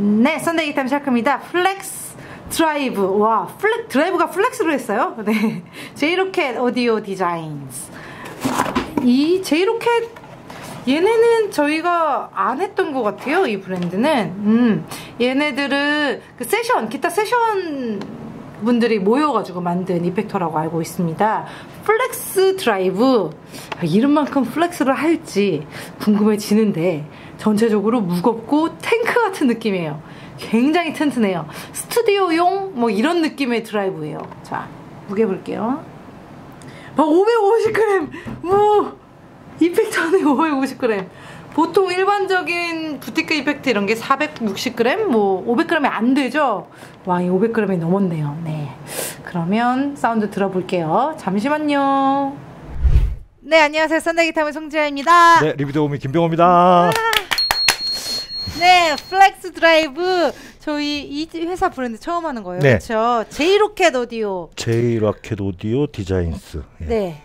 네, 썬데이 기타임 시작합니다. 플렉스 드라이브. 와, 플렉, 드라이브가 플렉스로 했어요? 네. 제이로켓 오디오 디자인스. 이 제이로켓, 얘네는 저희가 안 했던 것 같아요, 이 브랜드는. 음, 얘네들은 그 세션, 기타 세션 분들이 모여가지고 만든 이펙터라고 알고 있습니다. 플렉스 드라이브. 아, 이름만큼 flex를 할지 궁금해지는데, 전체적으로 무겁고 탱크 같은 느낌이에요. 굉장히 튼튼해요. 스튜디오용 뭐 이런 느낌의 드라이브예요. 자, 무게 볼게요. 막 550g! 우! 이펙트 안에 550g. 보통 일반적인 부티크 이펙트 이런 게 460g? 뭐 500g이 안 되죠? 와, 이 500g이 넘었네요. 네. 그러면 사운드 들어볼게요. 잠시만요. 네, 안녕하세요. 썬데이 기타의 송지아입니다. 네, 리뷰 도우미 김병호입니다. 네, 플렉스 드라이브 저희 이 회사 브랜드 처음 하는 거예요. 네. 그렇죠? 제이로켓 오디오. 제이 라켓 오디오 디자인스. 예. 네.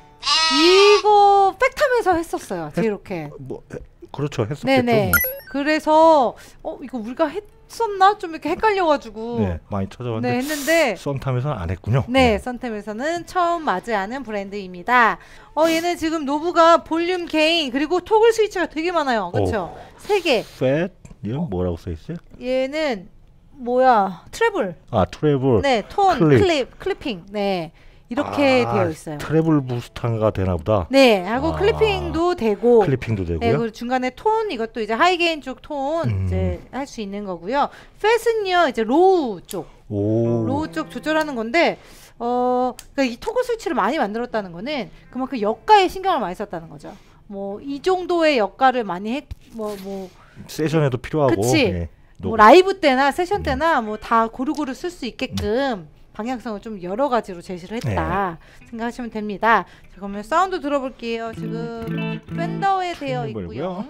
이거 팩탐에서 했었어요. 제이로켓. 뭐 에, 그렇죠. 했었겠죠. 네네. 뭐. 그래서 어 이거 우리가 했었나 좀 이렇게 헷갈려가지고 네, 많이 네, 찾아봤는데 했는데 썬탐에서는 안 했군요. 네, 썬템에서는 처음 맞이하는 브랜드입니다. 어, 얘는 지금 노브가 볼륨 gain 그리고 토글 스위치가 되게 많아요. 그렇죠? 세 개. fat 이건 뭐라고 써 있어요? 얘는 뭐야? treble. 아, treble. 네, 톤, clip. clip, clipping. 네. 이렇게 아, 되어 있어요. treble 부스터가 되나 보다. 네, 하고 아. clipping도 되고 clipping도 되고요. 네, 그리고 중간에 톤 이것도 이제 high gain 쪽 톤 음. 이제 할 수 있는 거고요. fat은요 이제 low 쪽 오. low 쪽 조절하는 건데 어, 그러니까 이 토글 스위치를 많이 만들었다는 거는 그만큼 역가에 신경을 많이 썼다는 거죠. 뭐 이 정도의 역가를 많이 했, 뭐, 뭐, 세션에도 필요하고. 그치. 예. 뭐 노- 라이브 때나 세션 때나 뭐 다 고루고루 쓸 수 있게끔 방향성을 좀 여러 가지로 제시를 했다 생각하시면 됩니다. 자, 그러면 사운드 들어볼게요. 지금 팬더에 되어 있고요.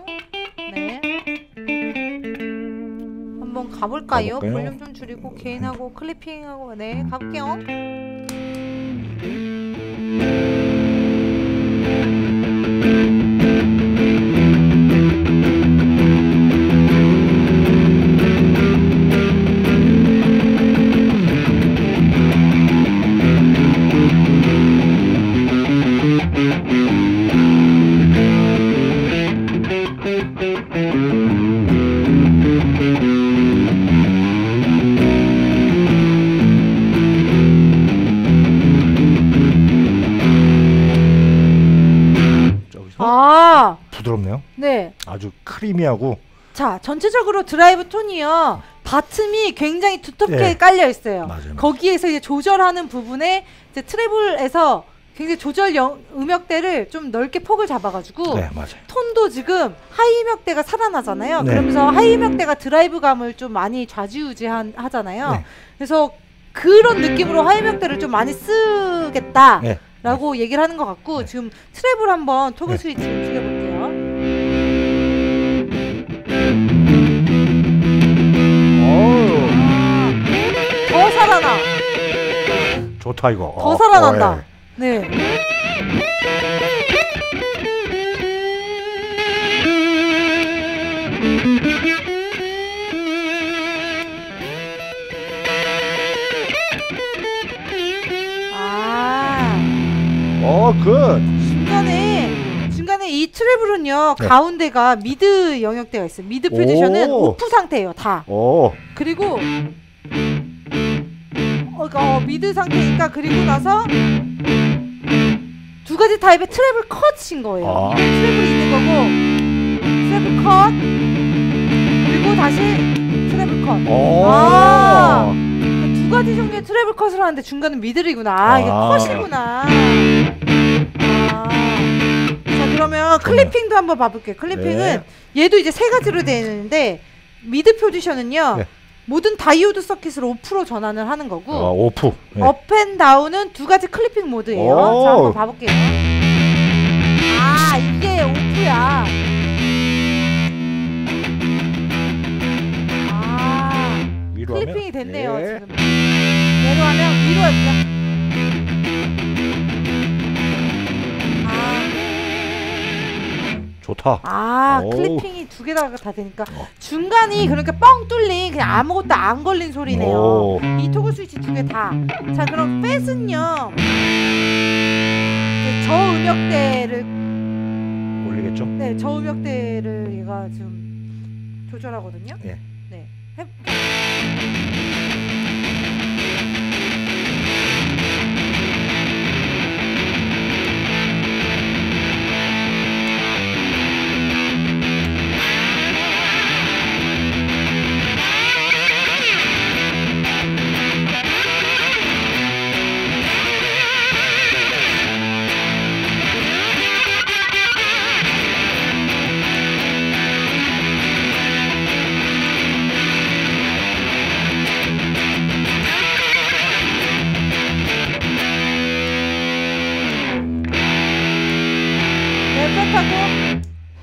네. 한번 가볼까요? 가볼까요? 볼륨 좀 줄이고 게인하고 클리핑하고 네 가볼게요. 부드럽네요. 네. 아주 creamy하고 자, 전체적으로 드라이브 톤이요. bottom이 굉장히 두텁게 네. 깔려 있어요. 맞아요. 거기에서 이제 조절하는 부분에 이제 treble에서 굉장히 조절 영, 음역대를 좀 넓게 폭을 잡아가지고 네, 맞아요. 톤도 지금 high 음역대가 살아나잖아요. 네. 그러면서 high 음역대가 드라이브감을 좀 많이 좌지우지하잖아요. 네. 그래서 그런 느낌으로 high 음역대를 좀 많이 쓰겠다. 네. 라고 얘기를 하는 것 같고 지금 treble 한번 toggle 네. 스위치 더 살아나. 좋다 이거. 더 어, 살아난다. 어, 네. 아, 예. 어, good. 이 treble은요 네. 가운데가 mid 영역대가 있어요. mid 포지션은 오. off 상태예요, 다. 오. 그리고 어, 그러니까 어, mid 상태니까 그리고 나서 두 가지 타입의 treble cut인 거예요. 아. treble이 있는 거고 treble cut 그리고 다시 treble cut. 오. 아. 그러니까 두 가지 종류의 treble cut을 하는데 중간은 middle이구나. 아, 이게 아. cut이구나. 그러면 clipping도 한번 봐볼게요. clipping은 네. 얘도 이제 세 가지로 되어 있는데 mid 포지션은요. 네. 모든 다이오드 circuit을 off로 전환을 하는 거고 아, off. 네. up and down은 두 가지 clipping 모드예요. 오. 자 한번 봐볼게요. 아 이게 off야. 아? clipping이 됐네요 네. 지금. 내로 하면 위로 할게요. 좋다. 아 오. 클리핑이 두 개다가 다 되니까 어. 중간이 그러니까 뻥 뚫린 그냥 아무것도 안 걸린 소리네요. 오. 이 토글 스위치 두 개 다. 자 그럼. 네, 저음역대를 올리겠죠? 네 저음역대를 얘가 지금 조절하거든요. 예. 네, 팻하고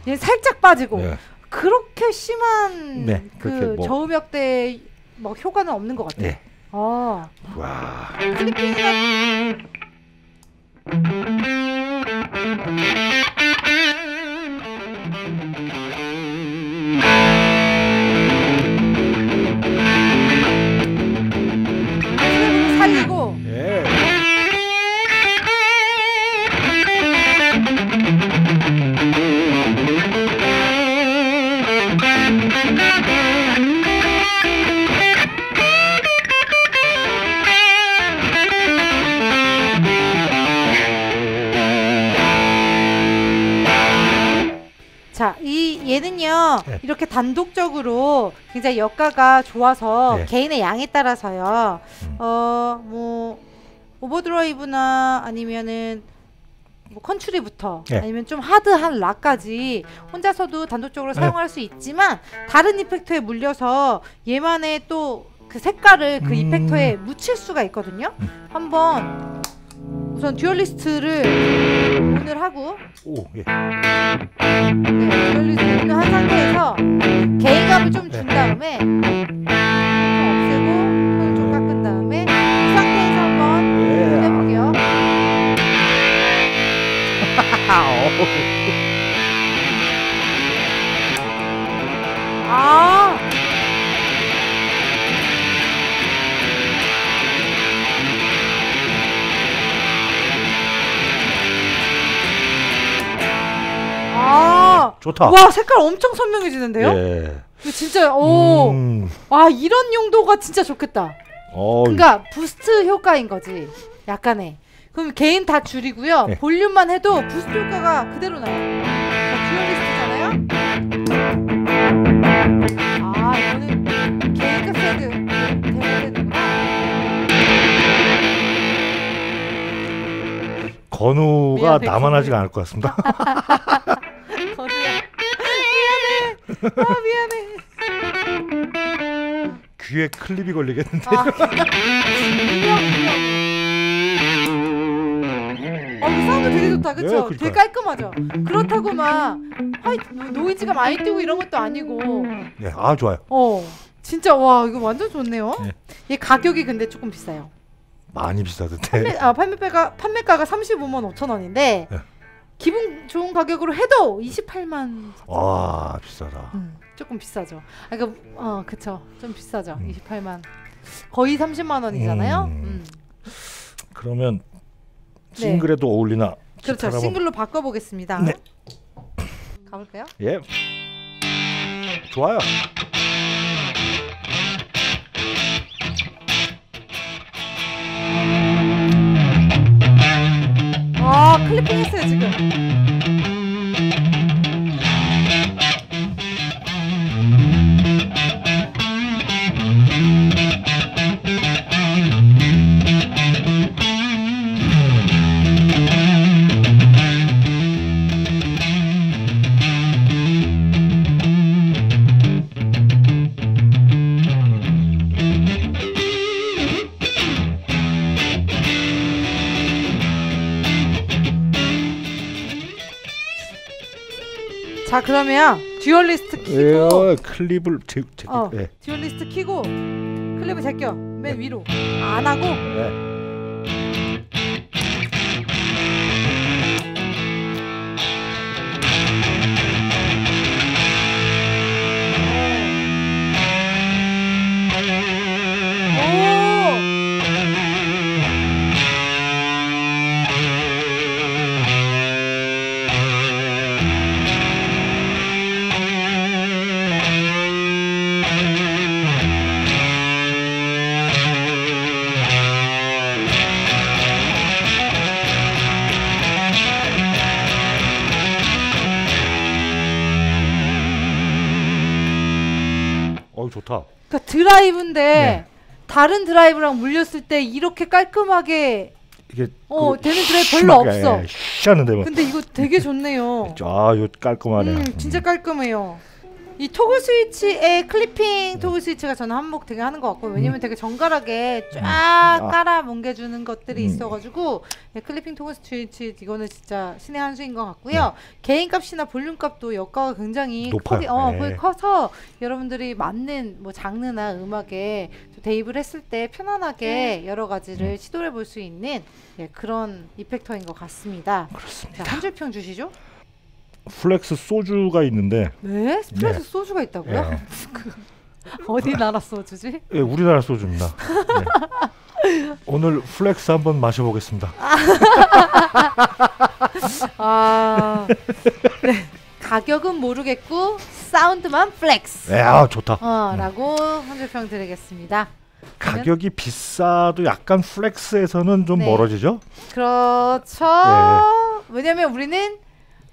얘 살짝 빠지고 예. 그렇게 심한 네, 그 그렇게 뭐- 저음역대 뭐 효과는 없는 것 같아요. 예. 아 와. 살리고 예. 네. 이렇게 단독적으로 굉장히 역가가 좋아서 네. 개인의 양에 따라서요. 음. 어, 뭐 오버드라이브나 아니면은 뭐 컨츄리부터 네. 아니면 좀 하드한 락까지 혼자서도 단독적으로 네. 사용할 수 있지만 다른 이펙터에 물려서 얘만의 또 그 색깔을 그 음. 이펙터에 묻힐 수가 있거든요. 음. 한번 우선 듀얼리스트를 오늘 하고 오, 예. 네, 좋다. 와 색깔 엄청 선명해지는데요? 예. 진짜 오. 음. 와 이런 용도가 진짜 좋겠다. 어. 그러니까 boost 효과인 거지. 약간의. 그럼 gain 다 줄이고요. 네. 볼륨만 해도 boost 효과가 그대로 나요. 자, 듀얼리스트잖아요. 아 이거는 개인급 세드. 건우가 미안해, 나만 건우야. 하지가 않을 것 같습니다. 아 미안해. 귀에 클립이 걸리겠는데. 아. 어, 이 사운드 되게 좋다, 그쵸? 네. 되게 깔끔하죠? 그렇다고 막, 화이, 노이즈가 많이 뛰고 이런 것도 아니고, 네, 아 좋아요. 어, 진짜, 와, 이거 완전 좋네요? 네. 얘 가격이 근데 조금 비싸요. 많이 비싸던데. 판매, 아, 판매가가, 판매가가 35만 5천 원인데, 네. 기분 좋은 가격으로 해도 28만. 와 비싸다. 음, 조금 비싸죠. 아, 그러니까, 어, 그쵸. 좀 비싸죠. 음. 28만. 거의 30만 원이잖아요? 음. 음. 그러면 네. 싱글에도 어울리나? 그렇죠. 한번- 싱글로 바꿔보겠습니다. 네. 가볼까요? 예. 좋아요. 아클 자 그러면 듀얼리스트 키고. 예, 클립을 제, 제, 어 예. 듀얼리스트 키고 클립을 제껴. 맨 위로. 안 하고. 예. 드라이브인데 네. 다른 드라이브랑 물렸을 때 이렇게 깔끔하게 이게 어, 그 되는 드라이브 별로 없어. 예, 뭐. 근데 이거 되게 좋네요. 아, 이거 깔끔하네요. 음, 진짜 깔끔해요. 이 토글 스위치의 clipping toggle 스위치가 저는 한몫 되게 하는 것 같고 왜냐면 되게 정갈하게 쫙 아. 깔아 뭉개주는 것들이 음. 있어가지고 예, clipping toggle 스위치 이거는 진짜 신의 한 수인 것 같고요. gain값이나 볼륨값도 여가가 굉장히 높아요. 크게, 어, 네. 거의 커서 여러분들이 맞는 뭐 장르나 음악에 또 대입을 했을 때 편안하게 여러 가지를 시도해 볼 수 있는 예, 그런 이펙터인 것 같습니다. 그렇습니다. 자, 한 줄 평 주시죠. 플렉스 소주가 있는데 네? 스프레소 네. 소주가 있다고요? 예. 그 어디 나라 소주지? 예, 우리나라 소주입니다. 네. 오늘 플렉스 한번 마셔보겠습니다. 아, 네. 가격은 모르겠고 사운드만 flex. 네, 아 좋다. 어, 라고 한줄평 드리겠습니다. 가격이 비싸도 약간 flex에서는 좀 네. 멀어지죠? 그렇죠. 네. 왜냐면 우리는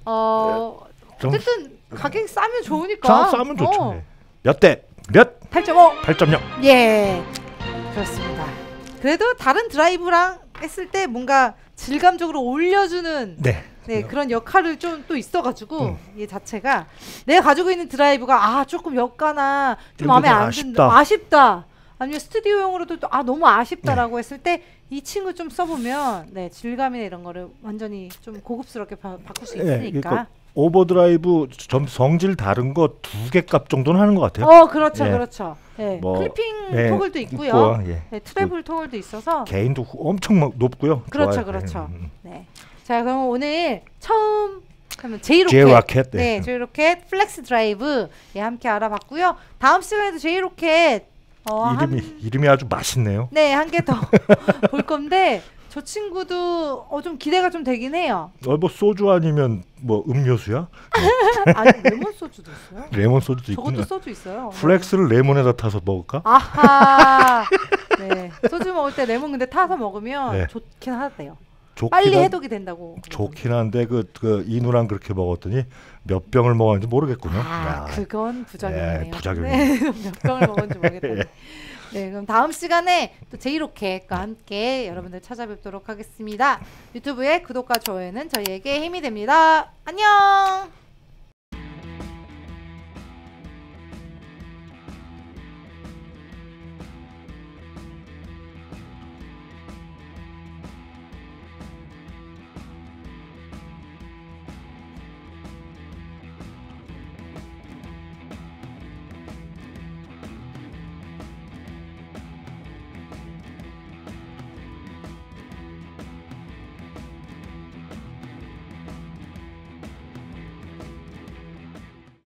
어좀 어쨌든 가격이 싸면 좋으니까. 싸, 싸면 좋죠. 어, 네. 몇 대? 몇? 8.5. 8.0. 예. 그렇습니다. 그래도 다른 드라이브랑 했을 때 뭔가 질감적으로 올려주는 네. 네 그런 역할을 좀 또 있어가지고 음. 이 자체가 내가 가지고 있는 드라이브가 아 조금 역가나 좀 마음에 안 든다 아쉽다. 아니면 스튜디오용으로도 또, 아 너무 아쉽다라고 했을 때 이 친구 좀 써보면 네 질감이나 이런 거를 완전히 좀 고급스럽게 바, 바꿀 수 예, 있으니까 그러니까 오버드라이브 좀 성질 다른 거 두 개 값 정도는 하는 것 같아요. 어 그렇죠 예. 그렇죠 예, 뭐, clipping 네, toggle도 있고요 있고, 예. 네, treble toggle도 있어서 gain도 후- 엄청 막 높고요. 그렇죠, 좋아요. 그렇죠. 예, 음. 네. 자, 그럼 오늘 처음 제이로켓. 제이로켓, 네. 네, 제이로켓 플렉스 드라이브 예, 함께 알아봤고요. 다음 시간에도 제이로켓 어, 이름이 한, 이름이 아주 맛있네요. 네, 한 개 더 볼 건데 저 친구도 어, 좀 기대가 좀 되긴 해요. 어, 뭐 소주 아니면 뭐 음료수야? 아니, 레몬 소주도 있어요. 레몬 소주도 저것도 있구나. 소주 있어요. 플렉스를 레몬에다 타서 먹을까? 아하. 네. 소주 먹을 때 레몬 근데 타서 먹으면 네. 좋긴 하대요. 좋긴 빨리 한- 해독이 된다고. 좋긴 한데 그, 그 이누랑 그렇게 먹었더니 몇 병을 먹었는지 모르겠군요. 아, 야, 그건 부작용이네요. 네, 부작용이네요. 네, 몇 병을 먹은지 모르겠다. 네, 그럼 다음 시간에 또 제이로켓과 함께 여러분들 찾아뵙도록 하겠습니다. 유튜브의 구독과 좋아요는 저희에게 힘이 됩니다. 안녕.